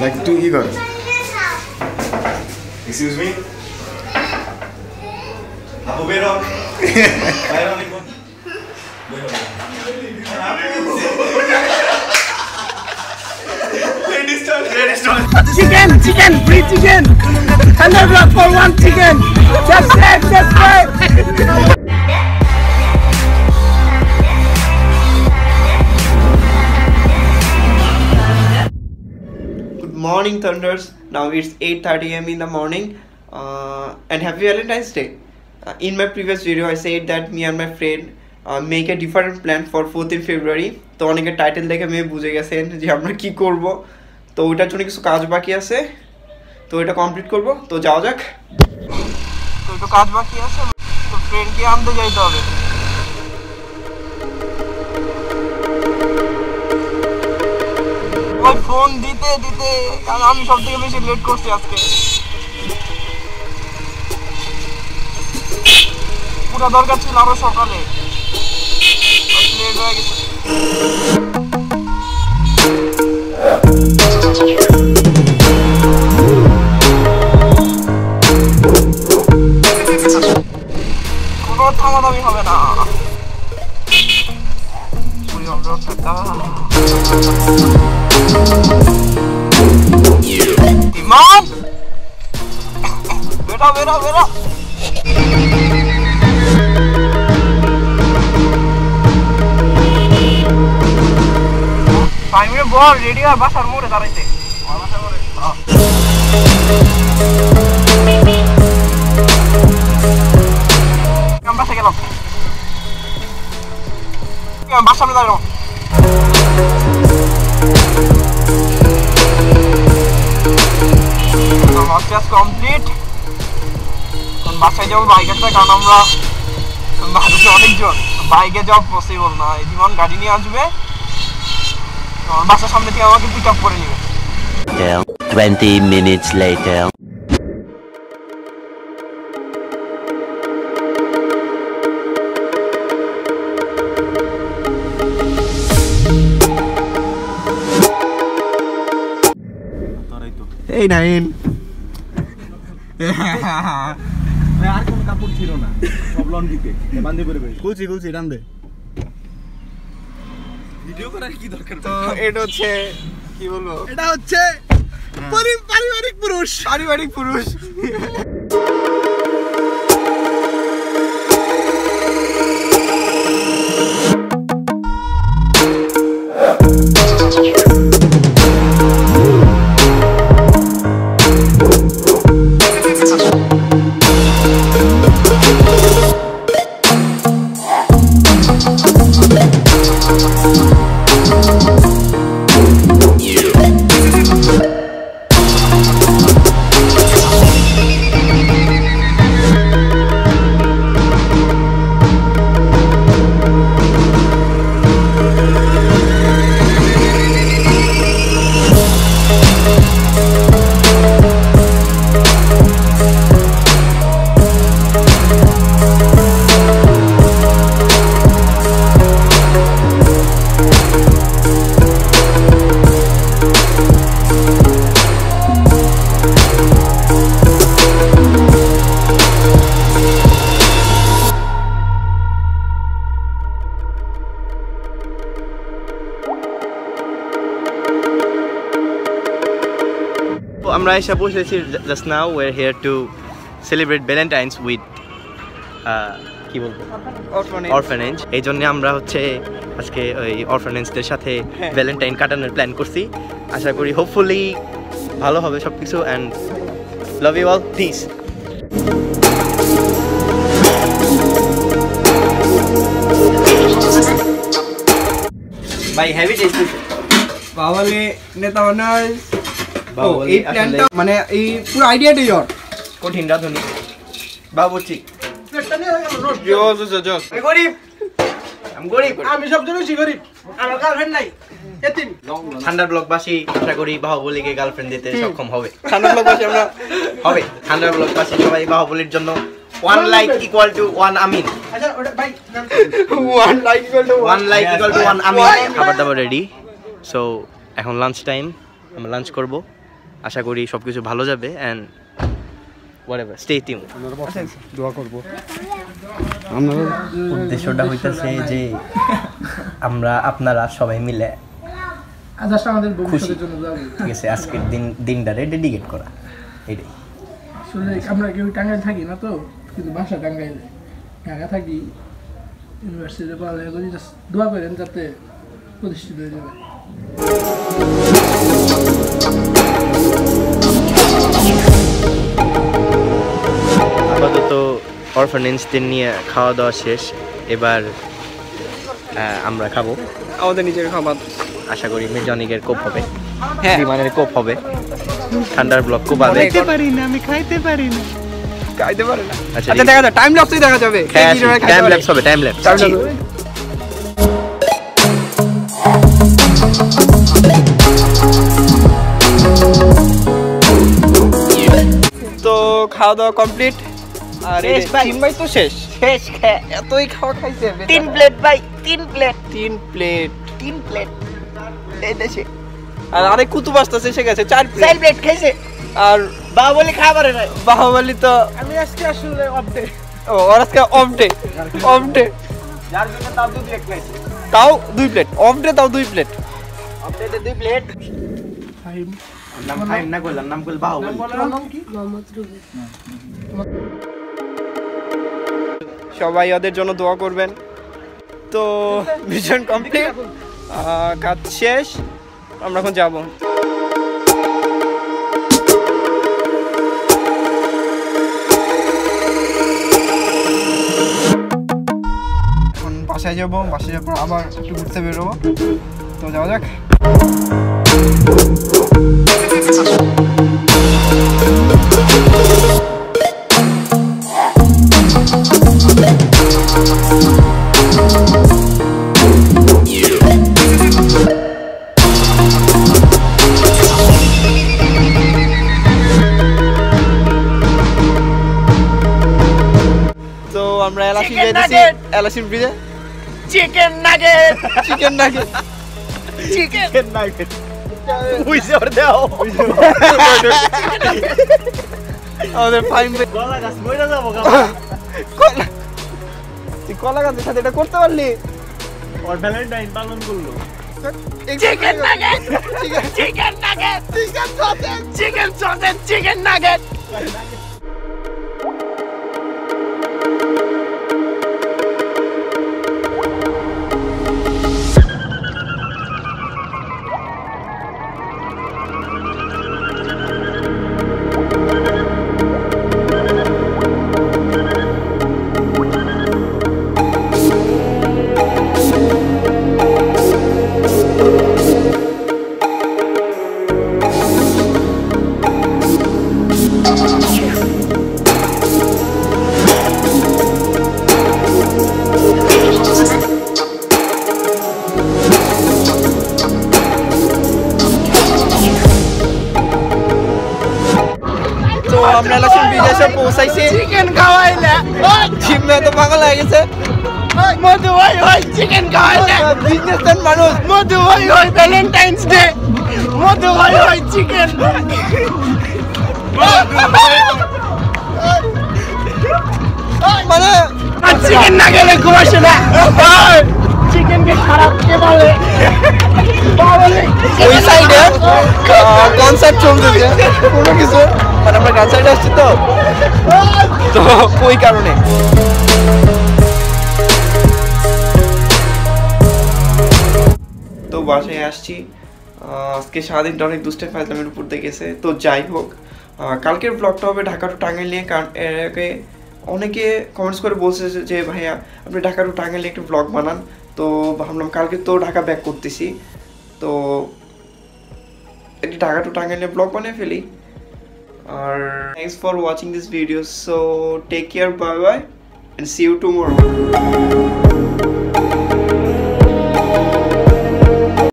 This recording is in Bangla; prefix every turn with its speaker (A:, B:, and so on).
A: like two eagles. Excuse me? Apo bero.
B: Chicken, chicken, free chicken. Hundred rock for one chicken. Just right, just
C: right. Morning, Thunders. Now it's 8:30 am in the morning, uh, and happy Valentine's Day. Uh, in my previous video, I said that me and my friend uh, make a different plan for 14th February. তো অনেকে টাইটেল দেখে মেয়ে বুঝে গেছেন যে আমরা কি করব তো ওইটার জন্য কিছু কাজ বাকি আছে তো এটা কমপ্লিট করব তো যাওয়া যাক তো একটু কাজ বাকি আছে তো ফ্রেন্ডকে আনতে যাইতে হবে দিতে দিতে আমি সব থেকে বেশি লেট করছি আজকে। পুরো দরকার ছিল আরও সকালে। লেট হয়ে গেছে। বেরো ফাইভ মিনিট বল রেডি আর বাসার মোড়ে দাঁড়াইছে আমি যাব বাইকের কারণ আমরা বাড়িতে অনেকজন। বাইকে যাওয়া পসিবল না। জীবন গাড়ি নিয়ে আসবে আমার বাসার সামনে থেকে আমাকে পিক আপ করে নেবে।
D: 20 minutes later.
B: এই নাইন।
E: আর কোনো কাপড় ছিল না। সব লন্ড্রিতে বান্ধে করে খুলছি খুলছি টান দে। ভিডিও করার কি দরকার?
C: তো এটা হচ্ছে কি বলব?
B: এটা হচ্ছে পারিবারিক পুরুষ।
C: পারিবারিক পুরুষ।
F: আমরা এসে বসেছি just now we're here to celebrate Valentine's with কি বলব? অরফানেজ এই জন্য আমরা হচ্ছে আজকে ওই অরফানেজদের সাথে ভ্যালেন্টাইন কাটানোর প্ল্যান করছি। আশা করি হোপফুলি ভালো হবে সব কিছু and love you all peace
C: ভাই হেভি টেস্টি বাওয়ালে নেতা বানাই
F: বাহুবলী
C: এই
F: আসলে-
C: প্ল্যানটা মানে এই পুরো আইডিয়াটাই ওর
F: কঠিন রাঁধুনি। বাবুচি
C: আমি গরিব। আমি গরিব।
B: আমি সব জন্য গরিব। আমার গার্লফ্রেন্ড নাই।
F: ঠান্ডার ব্লকবাসী আশা করি বাহুবলীকে গার্লফ্রেন্ড দিতে সক্ষম হবে।
C: আমরা
F: হবে। ঠান্ডার ব্লকবাসী সবাই বাহুবলীর জন্য one like equal to one আমিন
B: আচ্ছা ওটা
C: one like equal to
F: one like equal to one আমিন খাবার দাবার রেডি সো এখন লাঞ্চ টাইম আমরা লাঞ্চ করব। আশা করি সব কিছু ভালো যাবে অ্যান্ড stay tuned.
E: দোয়া করব।
F: উদ্দেশ্যটা হইতেছে যে আমরা আপনারা সবাই মিলে
B: যাবে
F: ঠিক আছে আজকের দিন দিনটারে ডেডিকেট করা। এটাই।
B: আসলে আমরা কেউ টাঙ্গাইল থাকি না তো কিন্তু বাসা টাঙ্গাইল। ঢাকা থাকি ইউনিভার্সিটিতে পড়ালেখা করি দোয়া করেন যাতে প্রতিষ্ঠিত হয়ে যাবে।
F: অরফানেন্সদের নিয়ে খাওয়া দাওয়া শেষ। এবার আমরা খাব।
C: আমাদের নিজের খাবার।
F: আশা করি মেজনিকের কোপ হবে।
C: হ্যাঁ।
F: বিমানের কোপ হবে। ঠান্ডার ব্লক কোপ হবে
C: পারি না আমি খাইতে পারি না। খাইতে পারে না।
F: আচ্ছা,
C: আচ্ছা দেখা যাবে টাইম লাগতেই দেখা যাবে। খাইতে
F: টাইম ল্যাপস হবে টাইম ল্যাপস।
C: তো খাওয়া দাওয়া কমপ্লিট আর তিন ভাই তো শেষ।
G: শেষ
C: এতই খাওয়া খাইছে
G: তিন প্লেট ভাই তিন প্লেট
C: তিন প্লেট
G: তিন প্লেট এই দেশে।
C: আর আরেক কুতুব আসতেছে সে গেছে চার
G: চার
C: প্লেট
G: প্লেট খাইছে।
C: আর
G: বাহুবলি খাবারে নাই
C: বাহুবলি তো
B: আমি আজকে আসলে আপডেট
C: ও ওর আজকে অফ ডে অফ ডে
G: যার জন্য তাও দুই প্লেট খাইছে।
C: তাও দুই প্লেট অফ ডে তাও দুই প্লেট
G: আপডেটে দুই প্লেট
E: নাম না করলাম নাম করল বাহুবলী।
B: নাম কি
C: সবাই ওদের জন্য দোয়া করবেন। তো মিশন কমপ্লিট কাজ শেষ। আমরা এখন যাব। বাসায় যাব বাসায় যাব আবার একটু ঘুরতে বেরোবো। তো যাওয়া যাক। এলাসি
G: Chicken
C: যাইতেছি
G: nugget!
C: ব্রিজে
G: chicken nugget
C: chicken nugget
G: chicken
E: বুঝে ওর দাও
C: আমাদের ফাইন
E: গলা গাছ মইরা যাব
C: কলা তুই কলা গাছের সাথে এটা করতে পারলি?
E: ওর ভ্যালেন্টাইন পালন করল।
G: Chicken nugget chicken nugget chicken sausage chicken sausage chicken nugget
C: আমরা ব্রিজ এসে পৌঁছাইছি।
G: চিকেন খাওয়াইলে।
C: জিম্মে তো পাগল হয়ে গেছে।
G: মধু ভাই ভাই চিকেন খাওয়াইলে।
C: বিজনেসম্যান মানুষ।
G: মধু ভাই ভাই ভ্যালেন্টাইন্স ডে মধু ভাই ভাই চিকেন
C: মানে
G: চিকেন না গেলে ঘুমাসে না। চিকেন কে খারাপ কে বলে? বলে।
C: ওই সাইডে কনসার্ট চলতেছে। কোনো কিছু? মানে আমরা গান সাইডে আসছি তো। তো ওই কারণে। তো বাসায় আসছি। আজকে সারাদিনটা অনেক দুষ্টে ফাইজলামের উপর দিয়ে গেছে। তো যাই হোক কালকের ব্লগটা হবে ঢাকা টু টাঙ্গাইল নিয়ে। কারণ অনেকে কমেন্টস করে বলছে যে- ভাইয়া, আপনি ঢাকা টু নিয়ে একটু ব্লগ বানান। তো ভাবলাম কালকে তো ঢাকা ব্যাক করতেছি। তো একটি ঢাকা টু নিয়ে ব্লগ বানিয়ে ফেলি। or thanks for watching this video. So take care. Bye bye and see you tomorrow.